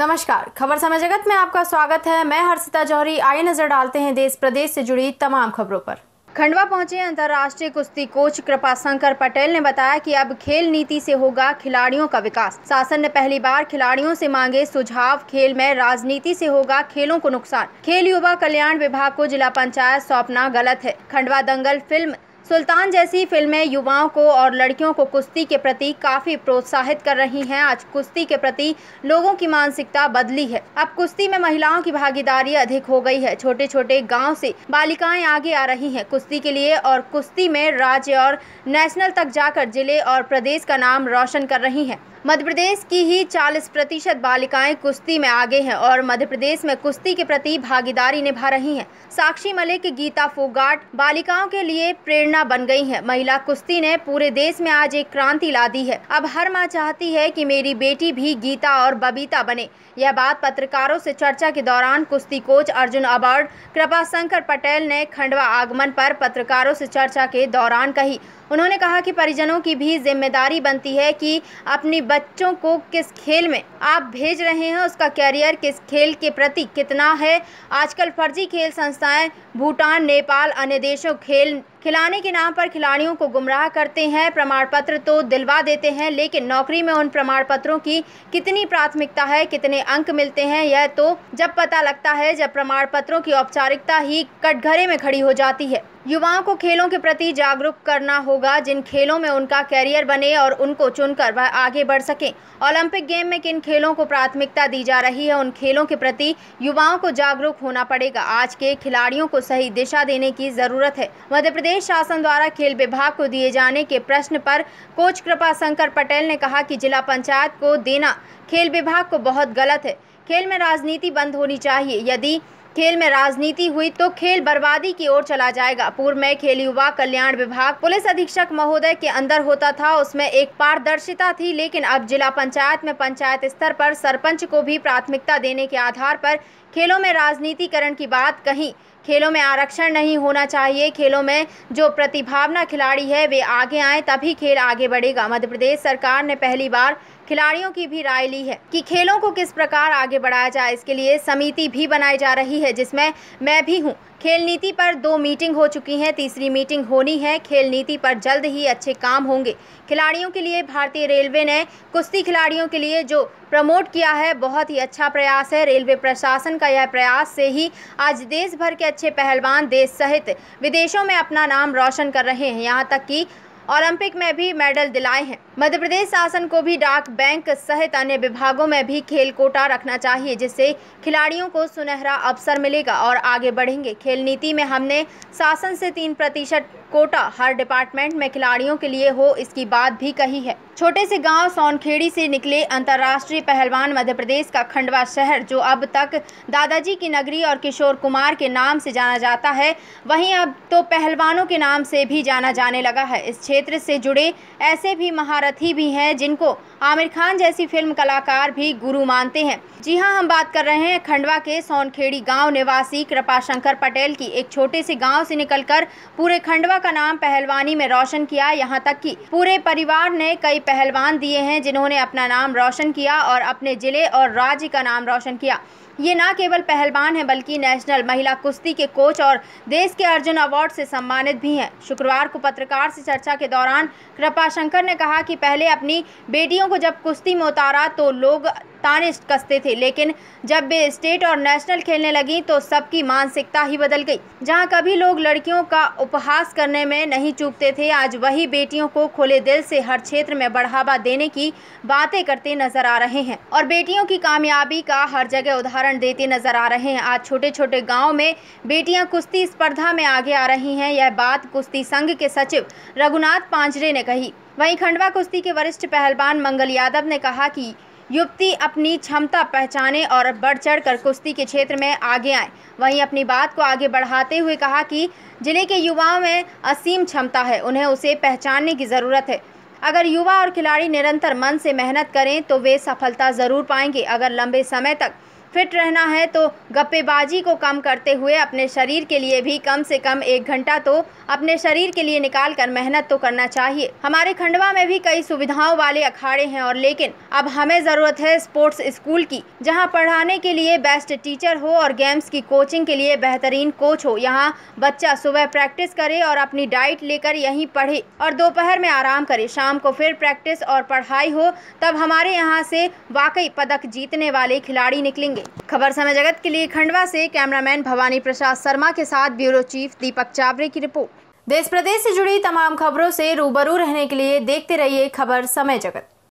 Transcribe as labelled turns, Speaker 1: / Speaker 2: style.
Speaker 1: नमस्कार, खबर समय जगत में आपका स्वागत है। मैं हर्षिता जौहरी, आइए नज़र डालते हैं देश प्रदेश से जुड़ी तमाम खबरों पर। खंडवा पहुँचे अंतर्राष्ट्रीय कुश्ती कोच कृपा शंकर पटेल ने बताया कि अब खेल नीति से होगा खिलाड़ियों का विकास। शासन ने पहली बार खिलाड़ियों से मांगे सुझाव। खेल में राजनीति से होगा खेलों को नुकसान। खेल युवा कल्याण विभाग को जिला पंचायत सौंपना गलत है। खंडवा दंगल फ़िल्म सुल्तान जैसी फ़िल्में युवाओं को और लड़कियों को कुश्ती के प्रति काफ़ी प्रोत्साहित कर रही हैं। आज कुश्ती के प्रति लोगों की मानसिकता बदली है। अब कुश्ती में महिलाओं की भागीदारी अधिक हो गई है। छोटे छोटे गाँव से बालिकाएँ आगे आ रही हैं कुश्ती के लिए और कुश्ती में राज्य और नेशनल तक जाकर ज़िले और प्रदेश का नाम रोशन कर रही हैं। मध्य प्रदेश की ही 40 प्रतिशत बालिकाएँ कुश्ती में आगे हैं और मध्य प्रदेश में कुश्ती के प्रति भागीदारी निभा रही हैं। साक्षी मलिक गीता फोगाट बालिकाओं के लिए प्रेरणा बन गई हैं। महिला कुश्ती ने पूरे देश में आज एक क्रांति ला दी है। अब हर माँ चाहती है कि मेरी बेटी भी गीता और बबीता बने। यह बात पत्रकारों से चर्चा के दौरान कुश्ती कोच अर्जुन अवार्ड, कृपा शंकर पटेल ने खंडवा आगमन पर पत्रकारों से चर्चा के दौरान कही। उन्होंने कहा कि परिजनों की भी ज़िम्मेदारी बनती है कि अपनी बच्चों को किस खेल में आप भेज रहे हैं, उसका कैरियर किस खेल के प्रति कितना है? आजकल फर्जी खेल संस्थाएँ भूटान, नेपाल, अन्य देशों खेल, खिलाने के नाम पर खिलाड़ियों को गुमराह करते हैं प्रमाण पत्र तो दिलवा देते हैं, लेकिन नौकरी में उन प्रमाण पत्रों की कितनी प्राथमिकता है, कितने अंक मिलते हैं, यह तो जब पता लगता है, जब प्रमाण पत्रों की औपचारिकता ही कटघरे में खड़ी हो जाती है। युवाओं को खेलों के प्रति जागरूक करना होगा, जिन खेलों में उनका कैरियर बने और उनको चुनकर वह आगे बढ़ सकें। ओलंपिक गेम में किन खेलों को प्राथमिकता दी जा रही है, उन खेलों के प्रति युवाओं को जागरूक होना पड़ेगा। आज के खिलाड़ियों को सही दिशा देने की ज़रूरत है। मध्य प्रदेश शासन द्वारा खेल विभाग को दिए जाने के प्रश्न पर कोच कृपा शंकर पटेल ने कहा कि जिला पंचायत को देना खेल विभाग को बहुत गलत है। खेल में राजनीति बंद होनी चाहिए। यदि खेल में राजनीति हुई तो खेल बर्बादी की ओर चला जाएगा। पूर्व में खेल युवा कल्याण विभाग पुलिस अधीक्षक महोदय के अंदर होता था, उसमें एक पारदर्शिता थी, लेकिन अब जिला पंचायत में पंचायत स्तर पर सरपंच को भी प्राथमिकता देने के आधार पर खेलों में राजनीतिकरण की बात कहीं। खेलों में आरक्षण नहीं होना चाहिए। खेलों में जो प्रतिभावना खिलाड़ी है, वे आगे आए, तभी खेल आगे बढ़ेगा। मध्य प्रदेश सरकार ने पहली बार खिलाड़ियों की भी राय ली है कि खेलों को किस प्रकार आगे बढ़ाया जाए। इसके लिए समिति भी बनाई जा रही है, जिसमें मैं भी हूँ। खेल नीति पर दो मीटिंग हो चुकी हैं। तीसरी मीटिंग होनी है। खेल नीति पर जल्द ही अच्छे काम होंगे। खिलाड़ियों के लिए भारतीय रेलवे ने कुश्ती खिलाड़ियों के लिए जो प्रमोट किया है। बहुत ही अच्छा प्रयास है। रेलवे प्रशासन का यह प्रयास से ही आज देश भर के अच्छे पहलवान देश सहित विदेशों में अपना नाम रोशन कर रहे हैं। यहाँ तक कि ओलंपिक में भी मेडल दिलाए हैं। मध्य प्रदेश शासन को भी डाक बैंक सहित अन्य विभागों में भी खेल कोटा रखना चाहिए, जिससे खिलाड़ियों को सुनहरा अवसर मिलेगा और आगे बढ़ेंगे। खेल नीति में हमने शासन से तीन प्रतिशत कोटा, हर डिपार्टमेंट में खिलाड़ियों के लिए हो, इसकी बात भी कही है। छोटे से गाँव सोनखेड़ी से निकले अंतर्राष्ट्रीय पहलवान मध्य प्रदेश का खंडवा शहर, जो अब तक दादाजी की नगरी और किशोर कुमार के नाम से जाना जाता है, वहीं अब तो पहलवानों के नाम से भी जाना जाने लगा है। इस क्षेत्र से जुड़े ऐसे भी महारथी भी हैं, जिनको आमिर खान जैसी फ़िल्म कलाकार भी गुरु मानते हैं। जी हाँ हम बात कर रहे हैं खंडवा के सोनखेड़ी गाँव निवासी कृपा शंकर पटेल की। एक छोटे से गाँव से निकलकर पूरे खंडवा का नाम पहलवानी में रोशन किया। यहाँ तक कि पूरे परिवार ने कई पहलवान दिए हैं जिन्होंने अपना नाम रोशन किया और अपने ज़िले और राज्य का नाम रोशन किया। ये न केवल पहलवान हैं, बल्कि नेशनल महिला कुश्ती के कोच और देश के अर्जुन अवार्ड से सम्मानित भी हैं। शुक्रवार को पत्रकार से चर्चा के दौरान कृपा शंकर ने कहा कि पहले अपनी बेटियों को जब कुश्ती में उतारा तो लोग ताने कसते थे, लेकिन जब वे स्टेट और नेशनल खेलने लगी तो सबकी मानसिकता ही बदल गई। जहाँ कभी लोग लड़कियों का उपहास करने में नहीं चूकते थे, आज वही बेटियों को खुले दिल से हर क्षेत्र में बढ़ावा देने की बातें करते नज़र आ रहे हैं। और बेटियों की कामयाबी का हर जगह उदाहरण देते नज़र आ रहे हैं। आज छोटे छोटे गाँव में बेटियाँ कुश्ती स्पर्धा में आगे आ रही हैं। यह बात कुश्ती संघ के सचिव रघुनाथ पांचरे ने कही। वहीं खंडवा कुश्ती के वरिष्ठ पहलवान मंगल यादव ने कहा कि युवती अपनी क्षमता पहचाने और बढ़ चढ़ कर कुश्ती के क्षेत्र में आगे आए। वहीं अपनी बात को आगे बढ़ाते हुए कहा कि ज़िले के युवाओं में असीम क्षमता है, उन्हें उसे पहचानने की ज़रूरत है। अगर युवा और खिलाड़ी निरंतर मन से मेहनत करें तो वे सफलता ज़रूर पाएँगे। अगर लंबे समय तक फिट रहना है तो गप्पेबाजी को कम करते हुए अपने शरीर के लिए भी कम से कम एक घंटा तो अपने शरीर के लिए निकाल कर मेहनत तो करना चाहिए। हमारे खंडवा में भी कई सुविधाओं वाले अखाड़े हैं और लेकिन अब हमें ज़रूरत है स्पोर्ट्स स्कूल की, जहाँ पढ़ाने के लिए बेस्ट टीचर हो और गेम्स की कोचिंग के लिए बेहतरीन कोच हो। यहाँ बच्चा सुबह प्रैक्टिस करे और अपनी डाइट लेकर यहीं पढ़े और दोपहर में आराम करे। शाम को फिर प्रैक्टिस और पढ़ाई हो, तब हमारे यहाँ से वाकई पदक जीतने वाले खिलाड़ी निकलेंगे। खबर समय जगत के लिए खंडवा से कैमरामैन भवानी प्रसाद शर्मा के साथ ब्यूरो चीफ दीपक चावरे की रिपोर्ट। देश प्रदेश से जुड़ी तमाम खबरों से रूबरू रहने के लिए देखते रहिए खबर समय जगत।